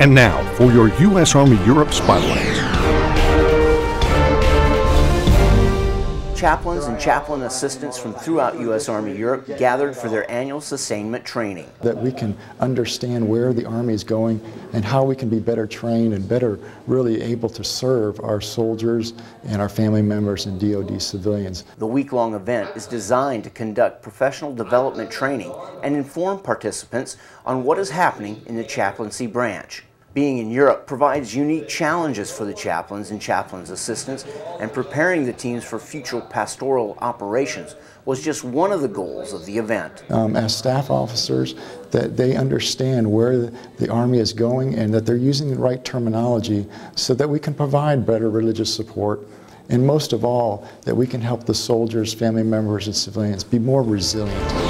And now for your U.S. Army Europe Spotlight. Chaplains and chaplain assistants from throughout U.S. Army Europe gathered for their annual sustainment training. That we can understand where the Army is going and how we can be better trained and better really able to serve our soldiers and our family members and DoD civilians. The week-long event is designed to conduct professional development training and inform participants on what is happening in the chaplaincy branch. Being in Europe provides unique challenges for the chaplains and chaplains' assistants, and preparing the teams for future pastoral operations was just one of the goals of the event. Um, as staff officers, that they understand where the, the Army is going and that they're using the right terminology so that we can provide better religious support and most of all, that we can help the soldiers, family members, and civilians be more resilient.